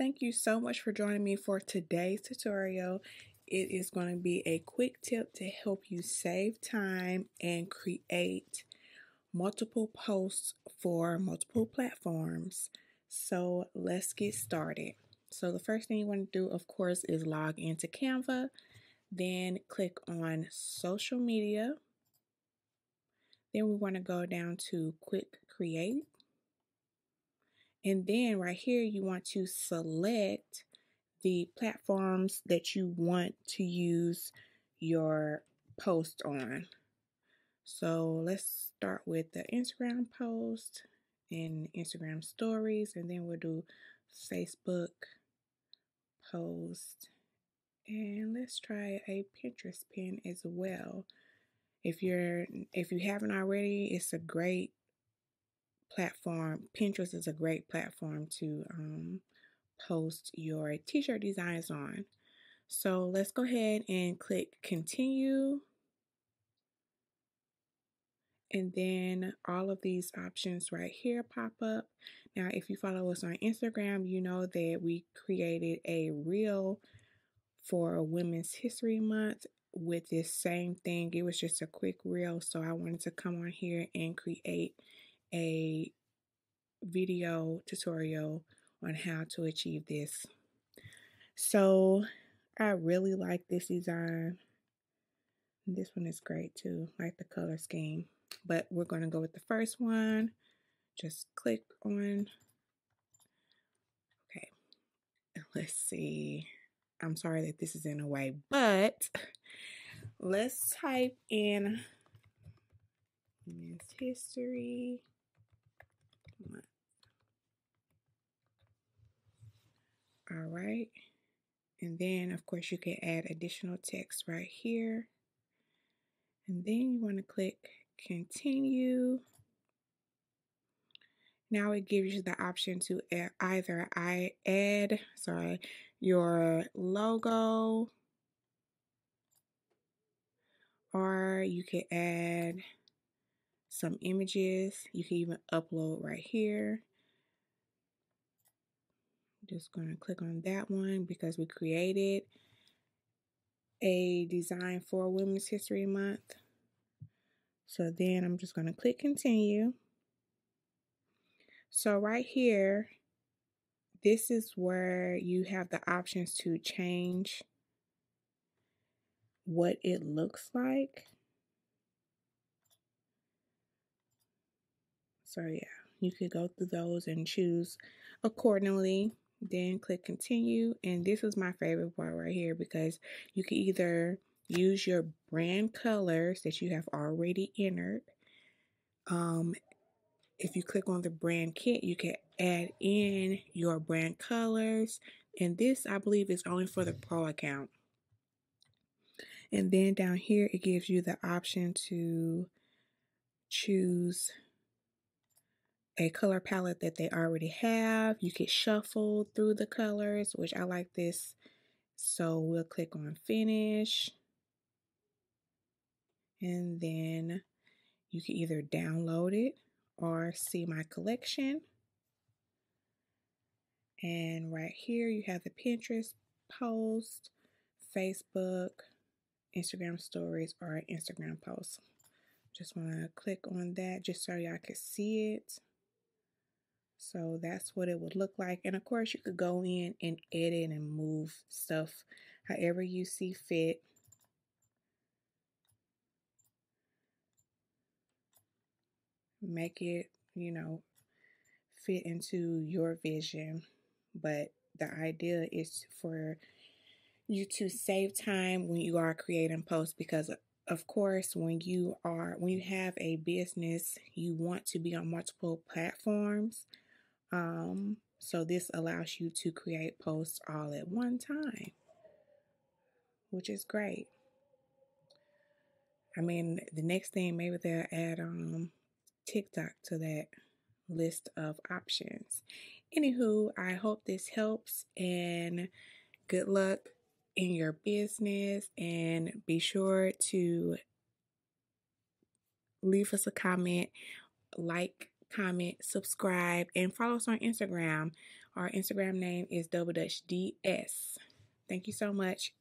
thank you so much for joining me for today's tutorial. It is going to be a quick tip to help you save time and create multiple posts for multiple platforms. So let's get started. So the first thing you want to do, of course, is log into Canva. Then click on social media. Then we want to go down to quick create. And then right here, you want to select the platforms that you want to use your post on. So let's start with the Instagram post and Instagram stories, and then we'll do Facebook post. And let's try a Pinterest pin as well. If you're if you haven't already, it's a great platform. Pinterest is a great platform to um, post your t-shirt designs on. So let's go ahead and click continue. And then all of these options right here pop up. Now, if you follow us on Instagram, you know that we created a reel for Women's History Month with this same thing. It was just a quick reel. So I wanted to come on here and create a video tutorial on how to achieve this. So I really like this design. This one is great too, like the color scheme. But we're going to go with the first one. Just click on. Okay. Let's see. I'm sorry that this is in a way, but let's type in Miss History All right. And then, of course, you can add additional text right here. And then you want to click continue. Now it gives you the option to either I add, sorry, your logo or you can add some images. You can even upload right here just going to click on that one because we created a design for Women's History Month. So then I'm just going to click continue. So right here, this is where you have the options to change what it looks like. So yeah, you could go through those and choose accordingly then click continue. And this is my favorite part right here because you can either use your brand colors that you have already entered. Um, if you click on the brand kit you can add in your brand colors. And this I believe is only for the pro account. And then down here it gives you the option to choose a color palette that they already have. You can shuffle through the colors, which I like this. So we'll click on finish. And then you can either download it or see my collection. And right here you have the Pinterest post, Facebook, Instagram stories, or Instagram post. Just want to click on that just so y'all can see it. So that's what it would look like. And of course, you could go in and edit and move stuff however you see fit. Make it, you know, fit into your vision. But the idea is for you to save time when you are creating posts because uh, of course when you are when you have a business you want to be on multiple platforms um, so this allows you to create posts all at one time, which is great. I mean, the next thing maybe they'll add um TikTok to that list of options. Anywho, I hope this helps and good luck in your business and be sure to leave us a comment, like, comment, subscribe, and follow us on Instagram. Our Instagram name is Double Dutch DS. Thank you so much.